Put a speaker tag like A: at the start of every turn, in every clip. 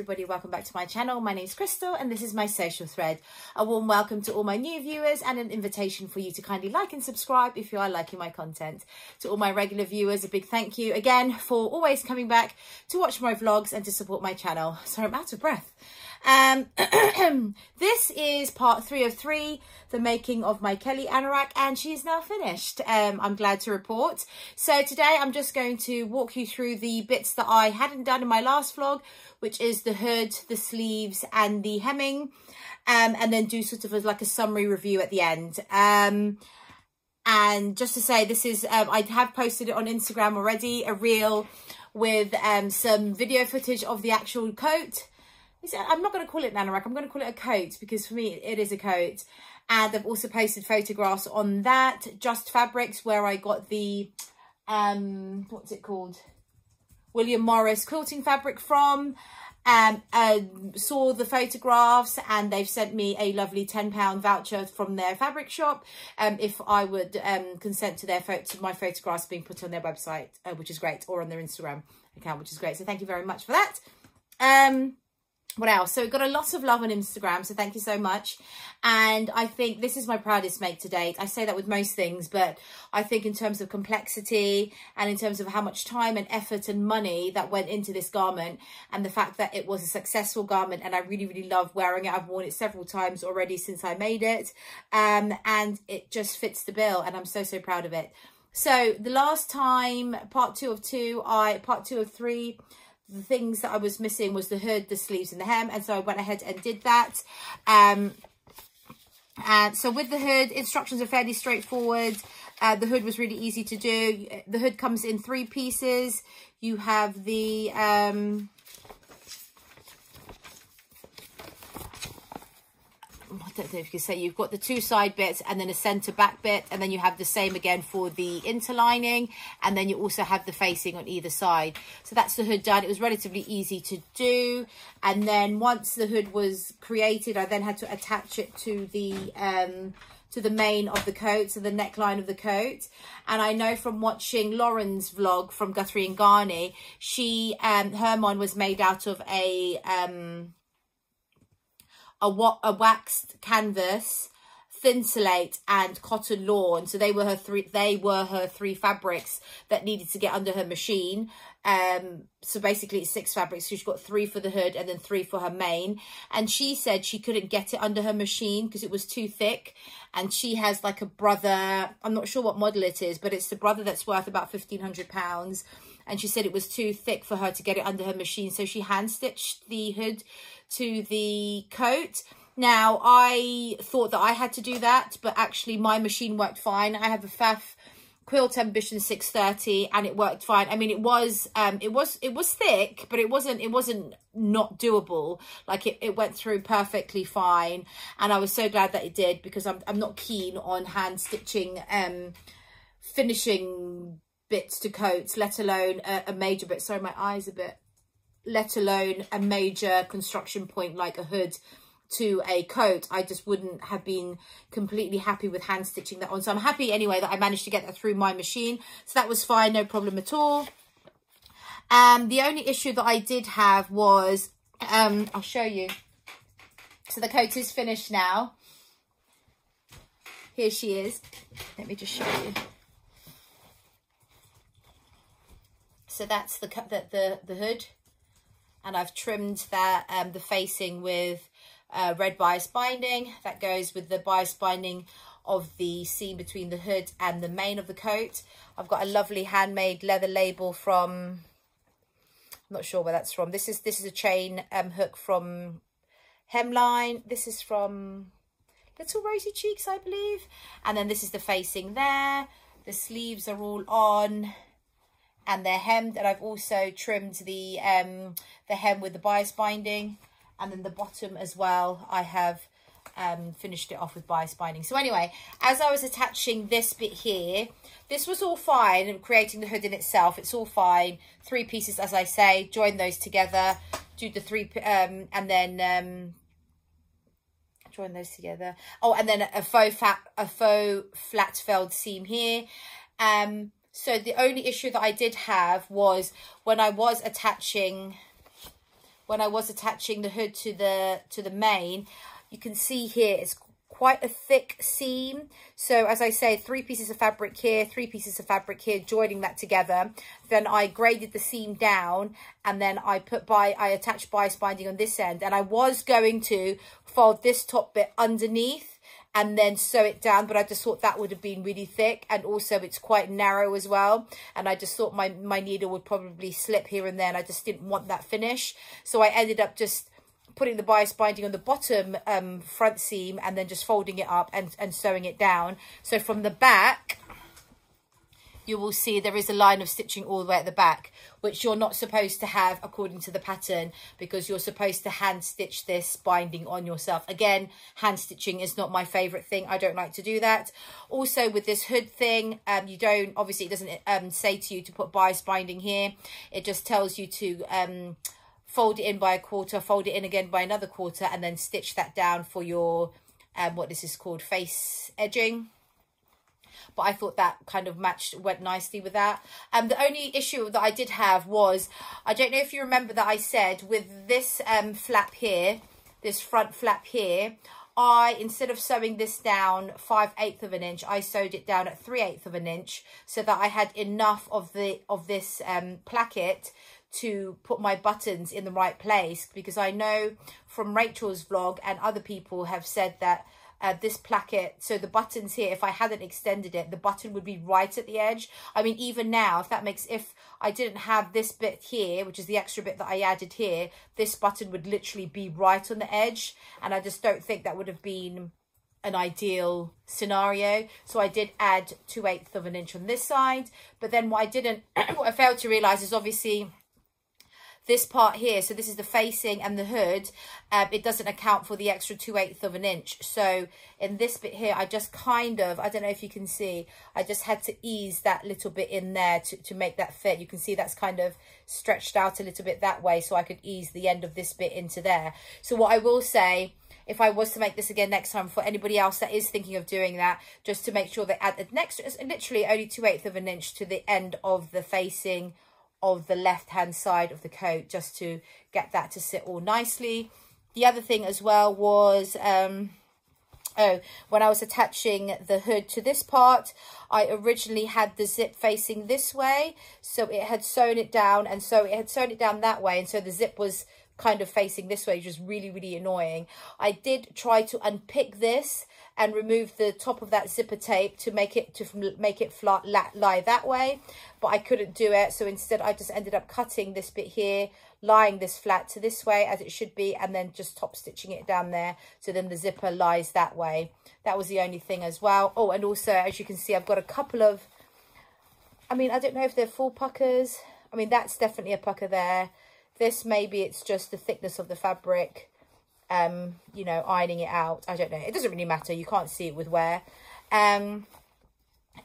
A: everybody, welcome back to my channel. My name is Crystal and this is My Sewcial Thread. A warm welcome to all my new viewers and an invitation for you to kindly like and subscribe if you are liking my content. To all my regular viewers, a big thank you again for always coming back to watch my vlogs and to support my channel. Sorry, I'm out of breath. Um, this is part three of three, the making of my Kelly anorak, and she is now finished. Um, I'm glad to report. So today I'm just going to walk you through the bits that I hadn't done in my last vlog, which is the hood, the sleeves, and the hemming, um, and then do sort of a, like a summary review at the end. Um, and just to say, this is, um, I have posted it on Instagram already, a reel with um, some video footage of the actual coat I'm not going to call it anorak. I'm going to call it a coat because for me it is a coat. And I've also posted photographs on that. Just Fabrics where I got the, um, what's it called? William Morris quilting fabric from. Um, uh, saw the photographs and they've sent me a lovely £10 voucher from their fabric shop um, if I would um, consent to their to my photographs being put on their website, uh, which is great, or on their Instagram account, which is great. So thank you very much for that. Um, what else so we got a lot of love on instagram so thank you so much. And i think this is my proudest make to date. I say that with most things but i think in terms of complexity and in terms of how much time and effort and money that went into this garment and the fact that it was a successful garment and i really really love wearing it. I've worn it several times already since i made it um, and it just fits the bill and i'm so so proud of it. So the last time part two of two i part two of three the things that I was missing was the hood, the sleeves and the hem. And so I went ahead and did that. Um, and so with the hood, instructions are fairly straightforward. Uh, the hood was really easy to do. The hood comes in three pieces. You have the um, I don't know if you can say you've got the two side bits and then a center back bit and then you have the same again for the interlining and then you also have the facing on either side. So that's the hood done. It was relatively easy to do. And then once the hood was created I then had to attach it to the um to the main of the coat, so the neckline of the coat. And I know from watching Lauren's vlog from Guthrie and Ghani, she, um, her one was made out of a, um, a, a waxed canvas, Thinsulate and cotton lawn. So they were her three they were her three fabrics that needed to get under her machine. Um, so basically it's six fabrics. So she's got three for the hood and then three for her main. And she said she couldn't get it under her machine because it was too thick. And she has like a brother, I'm not sure what model it is, but it's the brother that's worth about £1,500 and she said it was too thick for her to get it under her machine so she hand stitched the hood to the coat. Now, I thought that I had to do that, but actually my machine worked fine. I have a Pfaff Quilt Ambition 630 and it worked fine. I mean, it was, um, it was, it was thick, but it wasn't, it wasn't not doable. Like it, it went through perfectly fine. And I was so glad that it did because I'm, I'm not keen on hand stitching, um, finishing bits to coats, let alone a, a major bit. Sorry, my eyes a bit. Let alone a major construction point like a hood to a coat. I just wouldn't have been completely happy with hand stitching that on. So I'm happy anyway that I managed to get that through my machine. So that was fine no problem at all. Um the only issue that I did have was um I'll show you. So the coat is finished now. Here she is. Let me just show you so that's the the the, the hood and I've trimmed that um, the facing with uh, red bias binding that goes with the bias binding of the seam between the hood and the main of the coat. I've got a lovely handmade leather label from I'm not sure where that's from. This is this is a chain um, hook from Hemline. This is from Little Rosy Cheeks, I believe. And then this is the facing there. The sleeves are all on and they're hemmed and I've also trimmed the um the hem with the bias binding. And then the bottom as well I have um finished it off with bias binding. So anyway as I was attaching this bit here this was all fine creating the hood in itself it's all fine. Three pieces as I say join those together do the three um and then um join those together. Oh and then a faux fat a faux flat felled seam here. Um so the only issue that I did have was when I was attaching when I was attaching the hood to the to the main, you can see here it's quite a thick seam. So as I say, three pieces of fabric here, three pieces of fabric here, joining that together. Then I graded the seam down and then I put by, I attached bias binding on this end. And I was going to fold this top bit underneath and then sew it down but I just thought that would have been really thick and also it's quite narrow as well. And I just thought my my needle would probably slip here and there and I just didn't want that finish. So I ended up just putting the bias binding on the bottom um, front seam and then just folding it up and, and sewing it down. So from the back you will see there is a line of stitching all the way at the back, which you're not supposed to have according to the pattern because you're supposed to hand stitch this binding on yourself. Again, hand stitching is not my favorite thing. I don't like to do that. Also with this hood thing, um, you don't, obviously it doesn't um, say to you to put bias binding here. It just tells you to um, fold it in by a quarter, fold it in again by another quarter, and then stitch that down for your, um, what this is called, face edging but I thought that kind of matched, went nicely with that. And um, the only issue that I did have was, I don't know if you remember that I said with this um, flap here, this front flap here, I, instead of sewing this down 5 eighths of an inch, I sewed it down at 3 eighths of an inch so that I had enough of the of this um, placket to put my buttons in the right place because I know from Rachel's vlog and other people have said that uh, this placket so the buttons here. If I hadn't extended it the button would be right at the edge. I mean even now if that makes if I didn't have this bit here which is the extra bit that I added here this button would literally be right on the edge. And I just don't think that would have been an ideal scenario. So I did add 2 eighths of an inch on this side. But then what I didn't what I failed to realize is obviously this part here, so this is the facing and the hood, um, it doesn't account for the extra 2 eighths of an inch. So in this bit here, I just kind of, I don't know if you can see, I just had to ease that little bit in there to, to make that fit. You can see that's kind of stretched out a little bit that way so I could ease the end of this bit into there. So what I will say, if I was to make this again next time for anybody else that is thinking of doing that, just to make sure they add the next, literally only 2 eighths of an inch to the end of the facing of the left hand side of the coat just to get that to sit all nicely. The other thing as well was, um, oh, when I was attaching the hood to this part, I originally had the zip facing this way. So it had sewn it down and so it had sewn it down that way. And so the zip was kind of facing this way, which was really, really annoying. I did try to unpick this and remove the top of that zipper tape to make it to make it flat lie that way. But I couldn't do it so instead I just ended up cutting this bit here lying this flat to this way as it should be and then just top stitching it down there so then the zipper lies that way. That was the only thing as well. Oh and also as you can see I've got a couple of I mean I don't know if they're full puckers. I mean that's definitely a pucker there. This maybe it's just the thickness of the fabric um, you know, ironing it out. I don't know. It doesn't really matter. You can't see it with wear. Um,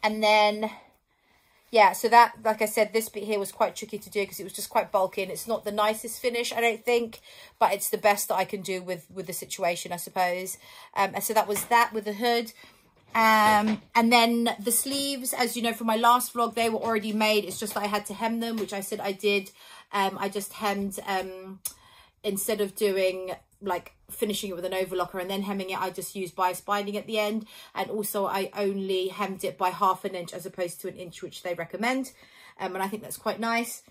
A: and then, yeah, so that, like I said, this bit here was quite tricky to do because it was just quite bulky and it's not the nicest finish, I don't think, but it's the best that I can do with, with the situation, I suppose. Um, and so that was that with the hood. Um, and then the sleeves, as you know from my last vlog, they were already made. It's just that I had to hem them, which I said I did. Um, I just hemmed, um, instead of doing like finishing it with an overlocker and then hemming it I just used bias binding at the end. And also I only hemmed it by half an inch as opposed to an inch which they recommend. Um, and I think that's quite nice.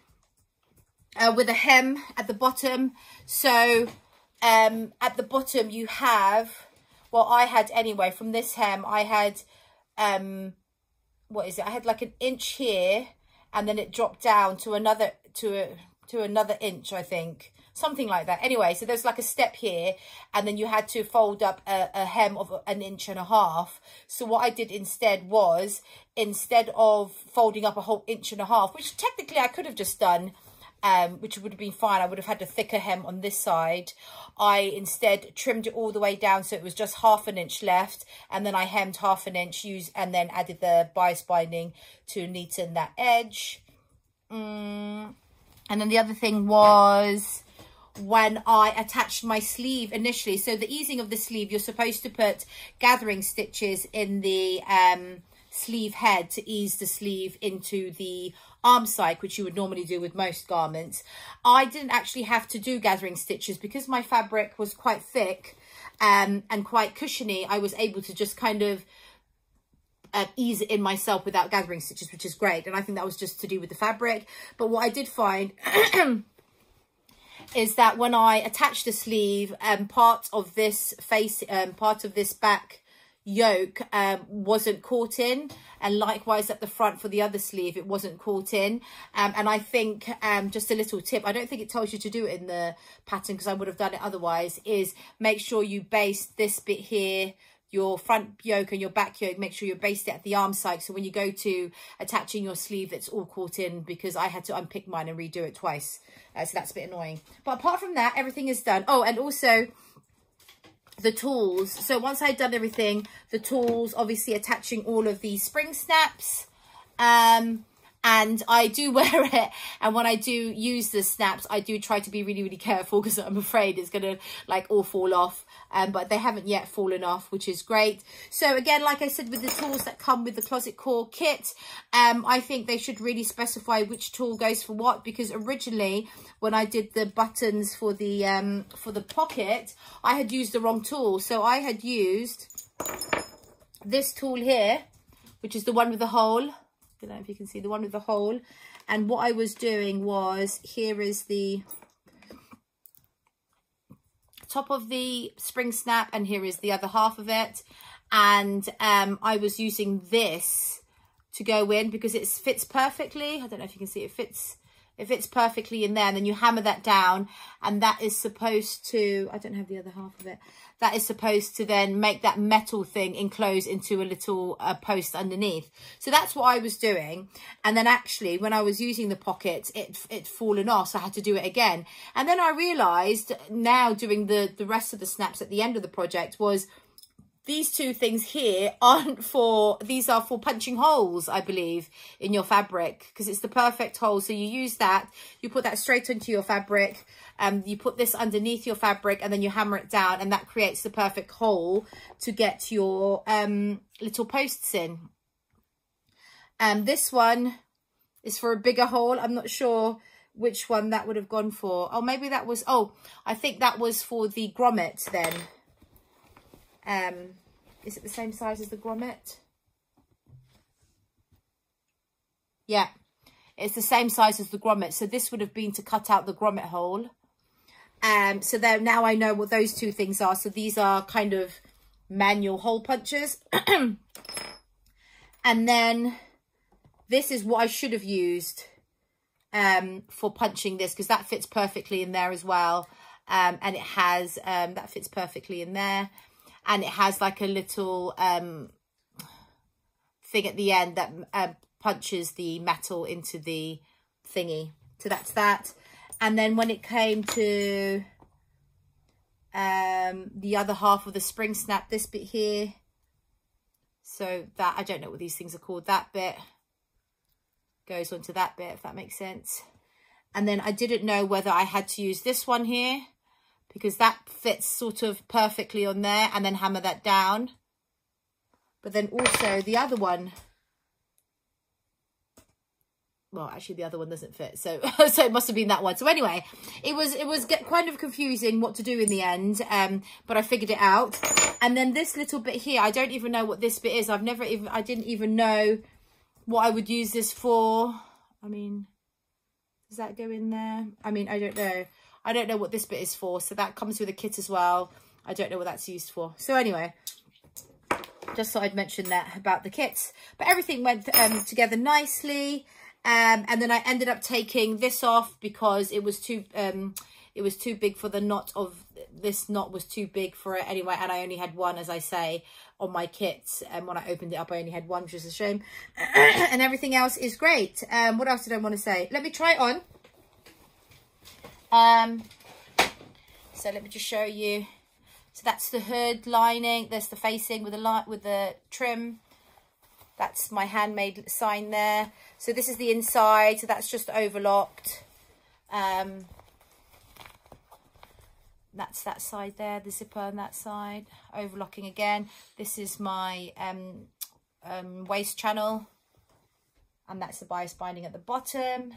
A: Uh, with a hem at the bottom. So um, at the bottom you have well I had anyway from this hem I had um, what is it? I had like an inch here and then it dropped down to another to a to another inch I think something like that. Anyway, so there's like a step here and then you had to fold up a, a hem of an inch and a half. So what I did instead was, instead of folding up a whole inch and a half, which technically I could have just done, um, which would have been fine. I would have had a thicker hem on this side. I instead trimmed it all the way down so it was just half an inch left and then I hemmed half an inch use and then added the bias binding to neaten that edge. Mm. And then the other thing was when I attached my sleeve initially. So the easing of the sleeve, you're supposed to put gathering stitches in the um, sleeve head to ease the sleeve into the arm side, which you would normally do with most garments. I didn't actually have to do gathering stitches because my fabric was quite thick um, and quite cushiony. I was able to just kind of uh, ease it in myself without gathering stitches, which is great. And I think that was just to do with the fabric. But what I did find is that when I attach the sleeve, um, part of this face, um, part of this back yoke um, wasn't caught in. And likewise at the front for the other sleeve it wasn't caught in. Um, and I think um, just a little tip I don't think it tells you to do it in the pattern because I would have done it otherwise is make sure you baste this bit here your front yoke and your back yoke make sure you baste it at the arm side so when you go to attaching your sleeve it's all caught in because I had to unpick mine and redo it twice uh, so that's a bit annoying but apart from that everything is done oh and also the tools. So once I'd done everything, the tools, obviously attaching all of these spring snaps. Um, and I do wear it. And when I do use the snaps, I do try to be really, really careful because I'm afraid it's going to like all fall off. Um, but they haven't yet fallen off, which is great. So again, like I said, with the tools that come with the Closet Core kit, um, I think they should really specify which tool goes for what because originally when I did the buttons for the, um, for the pocket, I had used the wrong tool. So I had used this tool here, which is the one with the hole don't know if you can see the one with the hole. And what I was doing was, here is the top of the spring snap and here is the other half of it. And um, I was using this to go in because it fits perfectly. I don't know if you can see it fits it it's perfectly in there then you hammer that down and that is supposed to I don't have the other half of it that is supposed to then make that metal thing enclose into a little uh, post underneath. So that's what I was doing. And then actually when I was using the pockets, it it fallen off. So I had to do it again. And then I realized now doing the, the rest of the snaps at the end of the project was these two things here aren't for, these are for punching holes, I believe, in your fabric because it's the perfect hole. So you use that, you put that straight into your fabric, um, you put this underneath your fabric and then you hammer it down and that creates the perfect hole to get your um, little posts in. Um, this one is for a bigger hole. I'm not sure which one that would have gone for. Oh, maybe that was, oh, I think that was for the grommet then. Um, is it the same size as the grommet? Yeah, it's the same size as the grommet. So this would have been to cut out the grommet hole. Um, so there, now I know what those two things are. So these are kind of manual hole punches. and then this is what I should have used um, for punching this because that fits perfectly in there as well. Um, and it has, um, that fits perfectly in there and it has like a little um, thing at the end that uh, punches the metal into the thingy. So that's that. And then when it came to um, the other half of the spring snap, this bit here, so that, I don't know what these things are called, that bit goes onto that bit, if that makes sense. And then I didn't know whether I had to use this one here because that fits sort of perfectly on there and then hammer that down. But then also the other one, well, actually the other one doesn't fit. So, so it must have been that one. So anyway, it was, it was kind of confusing what to do in the end. Um, but I figured it out. And then this little bit here, I don't even know what this bit is. I've never even, I didn't even know what I would use this for. I mean, does that go in there? I mean, I don't know. I don't know what this bit is for. So that comes with a kit as well. I don't know what that's used for. So anyway, just thought I'd mention that about the kits. But everything went um, together nicely. Um, and then I ended up taking this off because it was too um, it was too big for the knot of this knot was too big for it anyway and I only had one as I say on my kit and when I opened it up I only had one which is a shame and everything else is great um what else did I want to say let me try it on um, so let me just show you. So that's the hood lining. There's the facing with the light with the trim. That's my handmade sign there. So this is the inside. So that's just overlocked. Um, that's that side there, the zipper on that side, overlocking again. This is my um, um, waist channel. And that's the bias binding at the bottom.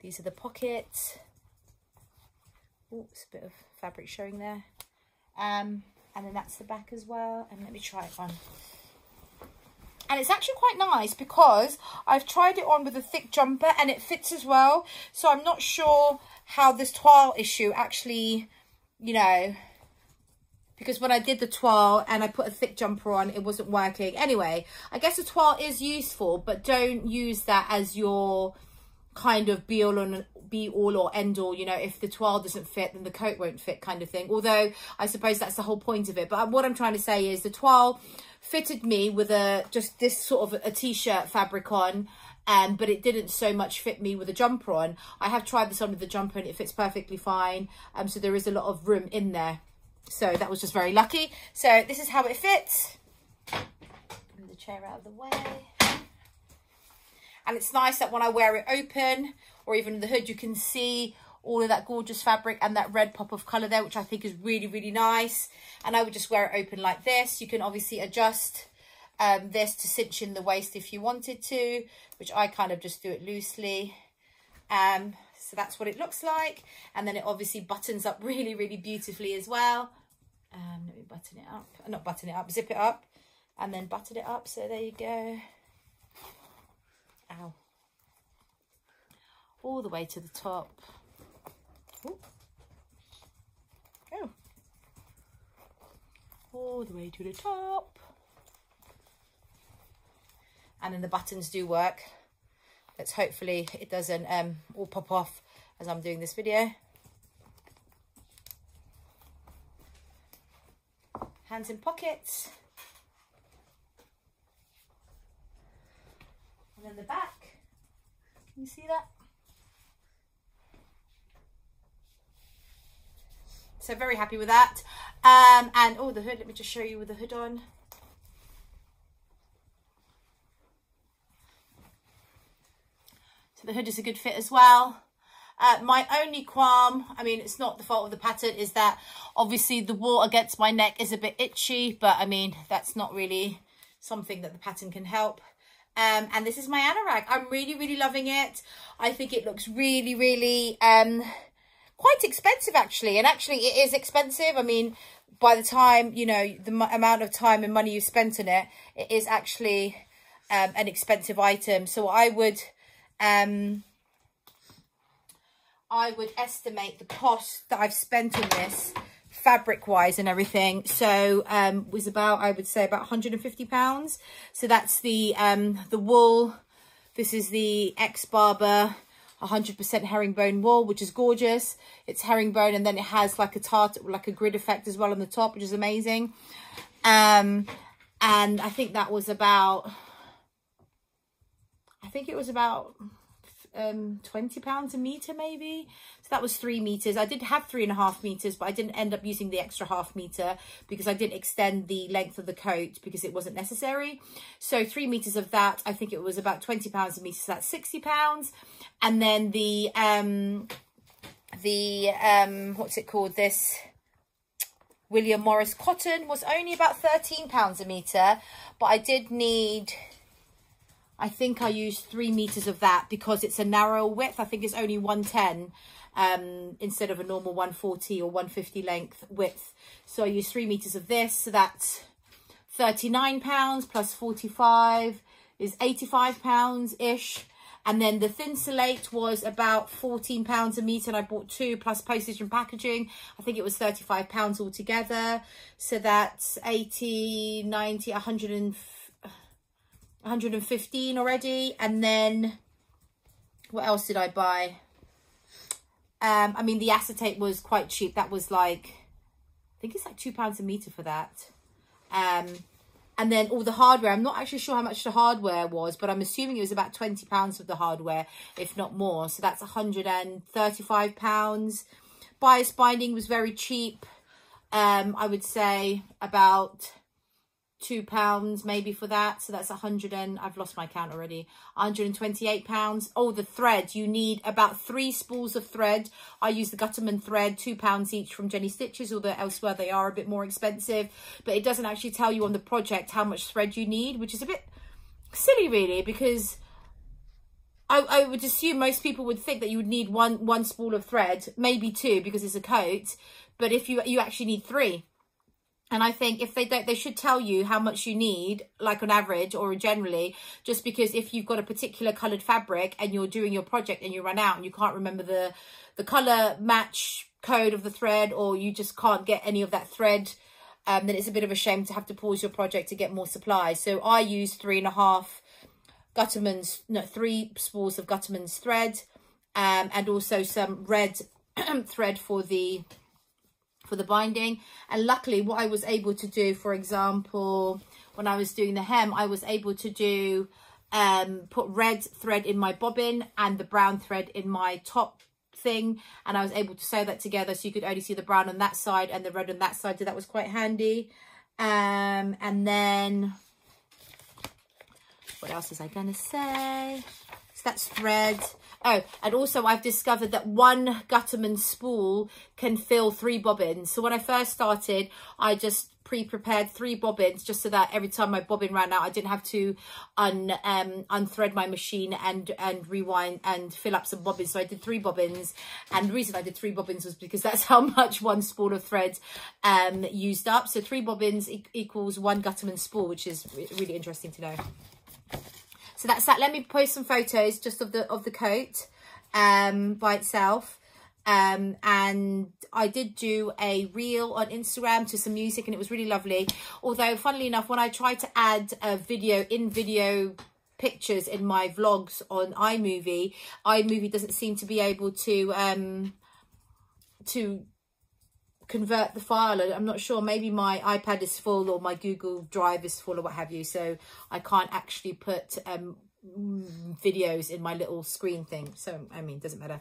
A: These are the pockets. It's a bit of fabric showing there. Um, and then that's the back as well. And let me try it on. And it's actually quite nice because I've tried it on with a thick jumper and it fits as well. So I'm not sure how this toile issue actually, you know, because when I did the toile and I put a thick jumper on, it wasn't working. Anyway, I guess the toile is useful, but don't use that as your kind of be all and be all or end all you know if the toile doesn't fit then the coat won't fit kind of thing. Although i suppose that's the whole point of it. But what i'm trying to say is the toile fitted me with a just this sort of a t-shirt fabric on um, but it didn't so much fit me with a jumper on. I have tried this on with the jumper and it fits perfectly fine. Um so there is a lot of room in there. So that was just very lucky. So this is how it fits. The chair out of the way and it's nice that when I wear it open or even the hood, you can see all of that gorgeous fabric and that red pop of colour there, which I think is really, really nice. And I would just wear it open like this. You can obviously adjust um, this to cinch in the waist if you wanted to, which I kind of just do it loosely. Um, so that's what it looks like. And then it obviously buttons up really, really beautifully as well. Um, let me button it up. Not button it up, zip it up. And then button it up. So there you go. Ow. All the way to the top. Ooh. Oh. All the way to the top. And then the buttons do work. Let's hopefully it doesn't um, all pop off as I'm doing this video. Hands in pockets. Then the back, you see that? So very happy with that. Um, and oh, the hood, let me just show you with the hood on. So the hood is a good fit as well. Uh, my only qualm, I mean, it's not the fault of the pattern, is that obviously the wool against my neck is a bit itchy, but I mean, that's not really something that the pattern can help. Um, and this is my anorak. I'm really, really loving it. I think it looks really, really um, quite expensive, actually. And actually, it is expensive. I mean, by the time, you know, the amount of time and money you spent on it, it is actually um, an expensive item. So I would... Um, I would estimate the cost that I've spent on this fabric wise and everything. So um was about i would say about 150 pounds. So that's the um the wool. This is the X Barber 100% herringbone wool which is gorgeous. It's herringbone and then it has like a tart like a grid effect as well on the top which is amazing. Um and i think that was about i think it was about um 20 pounds a meter maybe. So that was three meters. I did have three and a half meters but i didn't end up using the extra half meter because i didn't extend the length of the coat because it wasn't necessary. So three meters of that i think it was about 20 pounds a meter. So that's 60 pounds. And then the um the um what's it called? This William Morris cotton was only about 13 pounds a meter but I did need I think I used three meters of that because it's a narrow width. I think it's only 110 um, instead of a normal 140 or 150 length width. So I used three meters of this. So that's 39 pounds plus 45 is 85 pounds ish. And then the thin Thinsulate was about 14 pounds a meter and I bought two plus postage and packaging. I think it was 35 pounds altogether. So that's 80, 90, 150 115 already. And then what else did I buy? Um, I mean, the acetate was quite cheap. That was like, I think it's like two pounds a meter for that. Um, and then all the hardware, I'm not actually sure how much the hardware was, but I'm assuming it was about 20 pounds of the hardware, if not more. So that's 135 pounds. Bias binding was very cheap. Um, I would say about two pounds maybe for that. So that's a hundred and i've lost my count already. 128 pounds. Oh the thread. You need about three spools of thread. I use the Gutermann thread two pounds each from jenny stitches although elsewhere they are a bit more expensive. But it doesn't actually tell you on the project how much thread you need which is a bit silly really because I, I would assume most people would think that you would need one one spool of thread maybe two because it's a coat. But if you you actually need three and I think if they don't, they should tell you how much you need, like on average or generally, just because if you've got a particular coloured fabric and you're doing your project and you run out and you can't remember the, the colour match code of the thread or you just can't get any of that thread, um, then it's a bit of a shame to have to pause your project to get more supplies. So I use three and a half Gutermann's, no, three spools of Gutermann's thread um, and also some red thread for the for the binding. And luckily what I was able to do for example when I was doing the hem I was able to do um put red thread in my bobbin and the brown thread in my top thing. And I was able to sew that together so you could only see the brown on that side and the red on that side. So that was quite handy. Um and then what else was I gonna say that's thread Oh, and also I've discovered that one Gutermann spool can fill three bobbins. So when I first started, I just pre-prepared three bobbins just so that every time my bobbin ran out, I didn't have to un um, unthread my machine and and rewind and fill up some bobbins. So I did three bobbins, and the reason I did three bobbins was because that's how much one spool of thread um, used up. So three bobbins e equals one Gutermann spool, which is re really interesting to know. So that's that. Let me post some photos just of the of the coat um, by itself. Um, and I did do a reel on Instagram to some music and it was really lovely. Although, funnily enough, when I tried to add a video in video pictures in my vlogs on iMovie, iMovie doesn't seem to be able to um, to convert the file. I'm not sure. Maybe my iPad is full or my Google Drive is full or what have you. So I can't actually put um, videos in my little screen thing. So, I mean, doesn't matter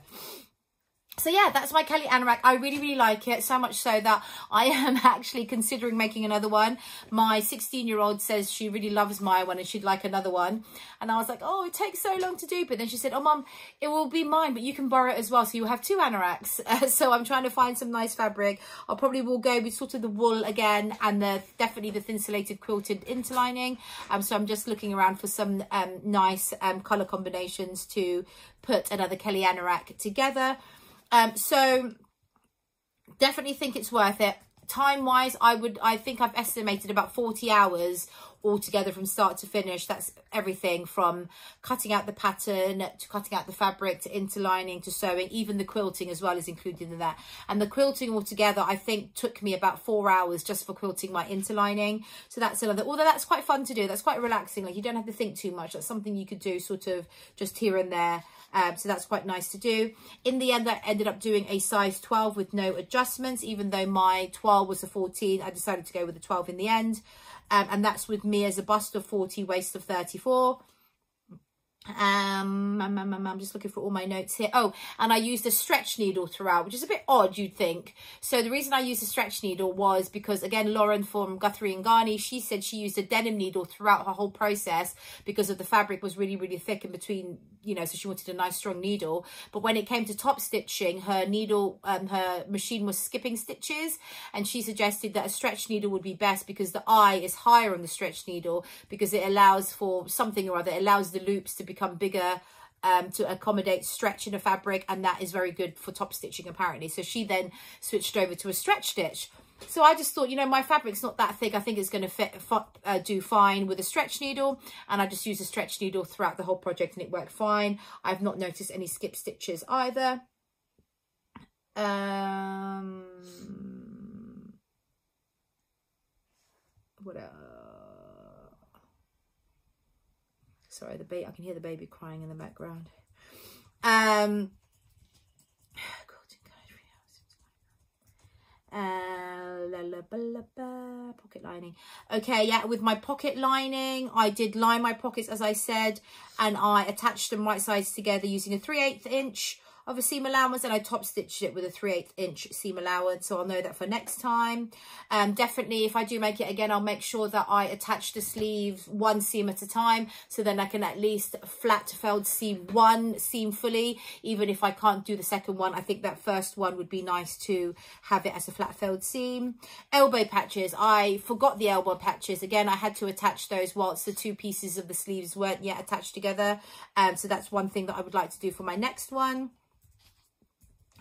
A: so yeah that's my kelly anorak i really really like it so much so that i am actually considering making another one. My 16 year old says she really loves my one and she'd like another one. And i was like oh it takes so long to do but then she said oh mom it will be mine but you can borrow it as well so you'll have two anoraks. Uh, so i'm trying to find some nice fabric. I probably will go with sort of the wool again and the definitely the thin-insulated quilted interlining. Um so i'm just looking around for some um nice um color combinations to put another kelly anorak together um, so definitely think it's worth it. Time wise, I would, I think I've estimated about 40 hours altogether from start to finish. That's everything from cutting out the pattern to cutting out the fabric to interlining to sewing. Even the quilting as well is included in that. And the quilting altogether, I think took me about four hours just for quilting my interlining. So that's another, although that's quite fun to do. That's quite relaxing. Like you don't have to think too much. That's something you could do sort of just here and there um, so that's quite nice to do. In the end, I ended up doing a size 12 with no adjustments. Even though my 12 was a 14, I decided to go with a 12 in the end. Um, and that's with me as a bust of 40, waist of 34. Um, I'm just looking for all my notes here. Oh, and I used a stretch needle throughout, which is a bit odd, you'd think. So the reason I used a stretch needle was because, again, Lauren from Guthrie and Ghani, she said she used a denim needle throughout her whole process because of the fabric was really, really thick in between, you know, so she wanted a nice strong needle. But when it came to top stitching, her needle, um, her machine was skipping stitches. And she suggested that a stretch needle would be best because the eye is higher on the stretch needle because it allows for something or other, it allows the loops to be become bigger um, to accommodate stretch in a fabric and that is very good for top stitching apparently. So she then switched over to a stretch stitch. So I just thought, you know, my fabric's not that thick. I think it's going to fit uh, do fine with a stretch needle. And I just used a stretch needle throughout the whole project and it worked fine. I've not noticed any skip stitches either. Um, what else? Sorry, the baby. I can hear the baby crying in the background. Um, uh, la, la, la, pocket lining. Okay, yeah, with my pocket lining, I did line my pockets, as I said, and I attached them right sides together using a 3 8 inch of a seam allowance and I top stitched it with a 3 8 inch seam allowance. So I'll know that for next time. Um, definitely, if I do make it again, I'll make sure that I attach the sleeve one seam at a time. So then I can at least flat felled seam one seam fully. Even if I can't do the second one, I think that first one would be nice to have it as a flat felled seam. Elbow patches. I forgot the elbow patches. Again, I had to attach those whilst the two pieces of the sleeves weren't yet attached together. Um, so that's one thing that I would like to do for my next one.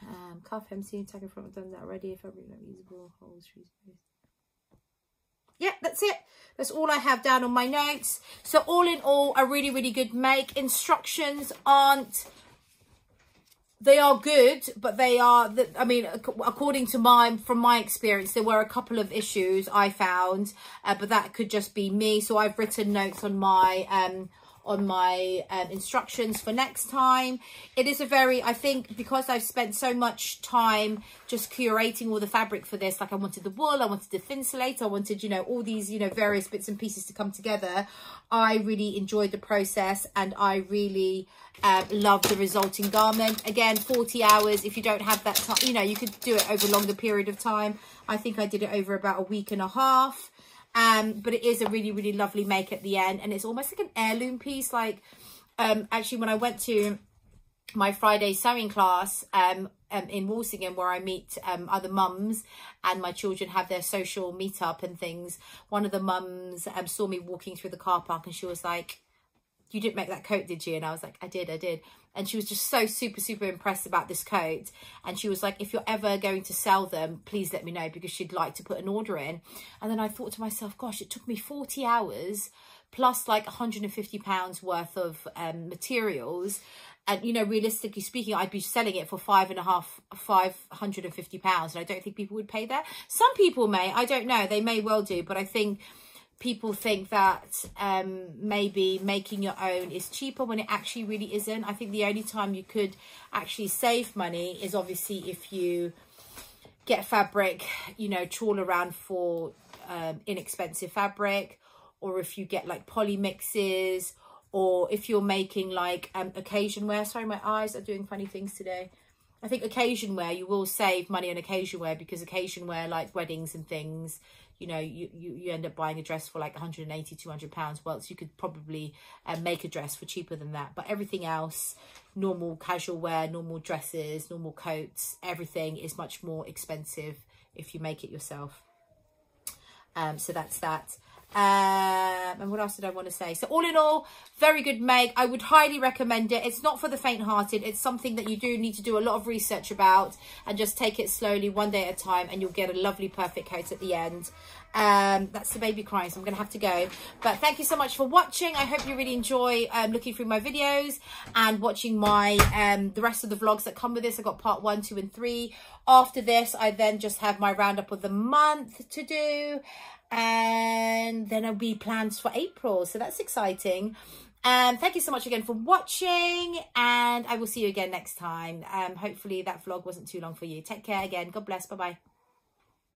A: Um, cuff MC, tagging front, I've done that already. Fabric not usable, holes, yeah, that's it. That's all I have down on my notes. So all in all, a really, really good make. Instructions aren't, they are good, but they are, I mean, according to my, from my experience, there were a couple of issues I found, uh, but that could just be me. So I've written notes on my, um, on my um, instructions for next time. It is a very, I think because I've spent so much time just curating all the fabric for this, like I wanted the wool, I wanted the Thinsulate, I wanted, you know, all these, you know, various bits and pieces to come together. I really enjoyed the process and I really uh, love the resulting garment. Again, 40 hours, if you don't have that time, you know, you could do it over a longer period of time. I think I did it over about a week and a half. Um, but it is a really, really lovely make at the end. And it's almost like an heirloom piece. Like, um, actually, when I went to my Friday sewing class um, um, in Walsingham where I meet um, other mums and my children have their social meetup and things. One of the mums um, saw me walking through the car park and she was like, you didn't make that coat, did you? And I was like, I did, I did. And she was just so super, super impressed about this coat. And she was like, if you're ever going to sell them, please let me know because she'd like to put an order in. And then I thought to myself, gosh, it took me 40 hours plus like 150 pounds worth of um, materials. And you know realistically speaking i'd be selling it for five and a half five hundred and fifty pounds. And i don't think people would pay that. Some people may. I don't know. They may well do. But i think people think that um, maybe making your own is cheaper when it actually really isn't. I think the only time you could actually save money is obviously if you get fabric, you know, trawl around for um, inexpensive fabric or if you get like poly mixes or if you're making like um, occasion wear. Sorry, my eyes are doing funny things today. I think occasion wear, you will save money on occasion wear because occasion wear like weddings and things, you know, you, you, you end up buying a dress for like 180, 200 pounds. Well, you could probably uh, make a dress for cheaper than that. But everything else, normal casual wear, normal dresses, normal coats, everything is much more expensive if you make it yourself. Um, so that's that. Um, and what else did I want to say? So all in all, very good make. I would highly recommend it. It's not for the faint-hearted. It's something that you do need to do a lot of research about and just take it slowly one day at a time and you'll get a lovely perfect coat at the end. Um, that's the baby crying, so I'm going to have to go. But thank you so much for watching. I hope you really enjoy um, looking through my videos and watching my um, the rest of the vlogs that come with this. I've got part one, two, and three. After this, I then just have my roundup of the month to do and then there'll be plans for April. So that's exciting. Um, thank you so much again for watching and I will see you again next time. Um, hopefully that vlog wasn't too long for you. Take care again. God bless. Bye-bye.